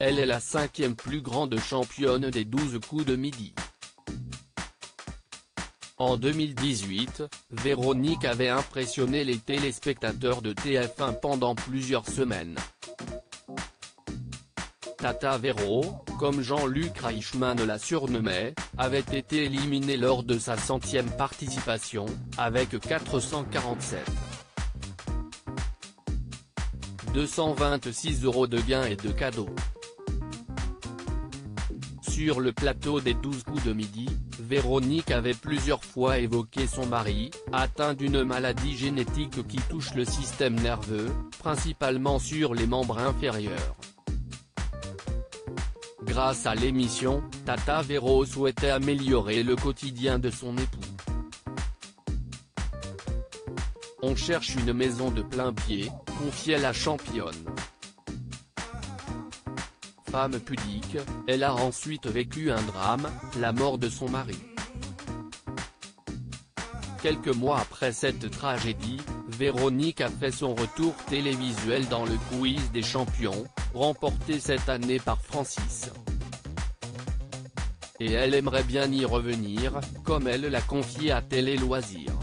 elle est la cinquième plus grande championne des 12 coups de midi. En 2018, Véronique avait impressionné les téléspectateurs de TF1 pendant plusieurs semaines. Tata Véro, comme Jean-Luc Reichmann la surnommait, avait été éliminée lors de sa centième participation, avec 447. 226 euros de gains et de cadeaux. Sur le plateau des 12 coups de midi, Véronique avait plusieurs fois évoqué son mari, atteint d'une maladie génétique qui touche le système nerveux, principalement sur les membres inférieurs. Grâce à l'émission, Tata Véro souhaitait améliorer le quotidien de son époux. On cherche une maison de plein pied, confiait la championne. Pudique, elle a ensuite vécu un drame, la mort de son mari. Quelques mois après cette tragédie, Véronique a fait son retour télévisuel dans le quiz des champions, remporté cette année par Francis. Et elle aimerait bien y revenir, comme elle l'a confié à Télé Loisirs.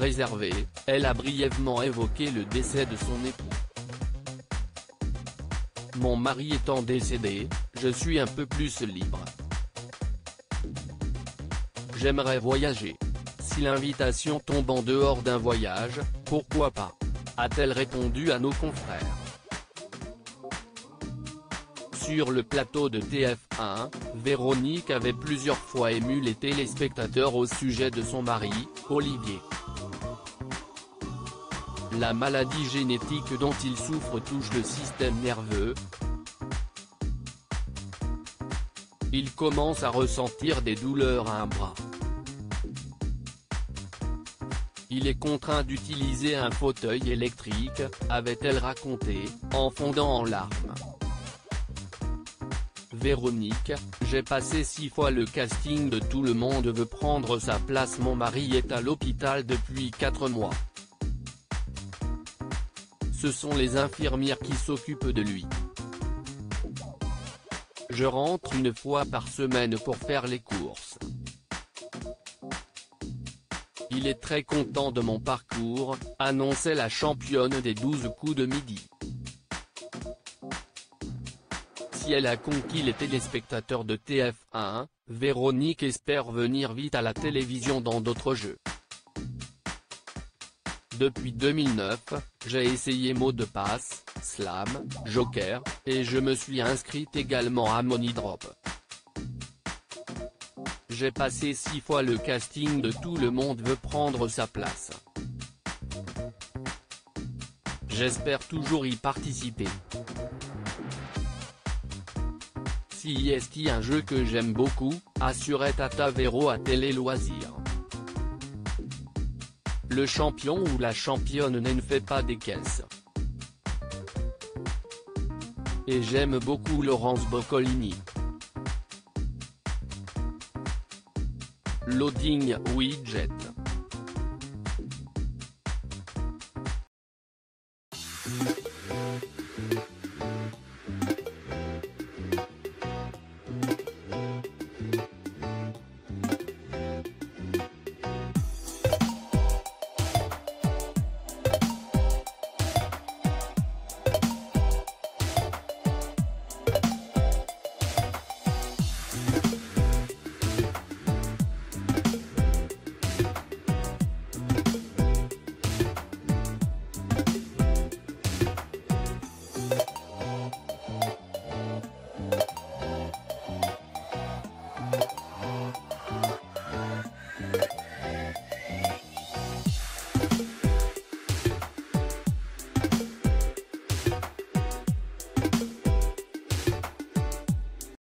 Réservée, elle a brièvement évoqué le décès de son époux. Mon mari étant décédé, je suis un peu plus libre. J'aimerais voyager. Si l'invitation tombe en dehors d'un voyage, pourquoi pas? A-t-elle répondu à nos confrères. Sur le plateau de TF1, Véronique avait plusieurs fois ému les téléspectateurs au sujet de son mari, Olivier. La maladie génétique dont il souffre touche le système nerveux. Il commence à ressentir des douleurs à un bras. Il est contraint d'utiliser un fauteuil électrique, avait-elle raconté, en fondant en larmes. Véronique, j'ai passé six fois le casting de Tout le monde veut prendre sa place mon mari est à l'hôpital depuis quatre mois. Ce sont les infirmières qui s'occupent de lui. Je rentre une fois par semaine pour faire les courses. Il est très content de mon parcours, annonçait la championne des 12 coups de midi. Si elle a conquis les téléspectateurs de TF1, Véronique espère venir vite à la télévision dans d'autres jeux. Depuis 2009, j'ai essayé mot de passe, slam, joker, et je me suis inscrite également à Money-Drop. J'ai passé six fois le casting de Tout le monde veut prendre sa place. J'espère toujours y participer. Si est un jeu que j'aime beaucoup, assurait Tata Vero à Télé Loisirs le champion ou la championne ne fait pas des caisses. Et j'aime beaucoup Laurence Boccolini. Loading Widget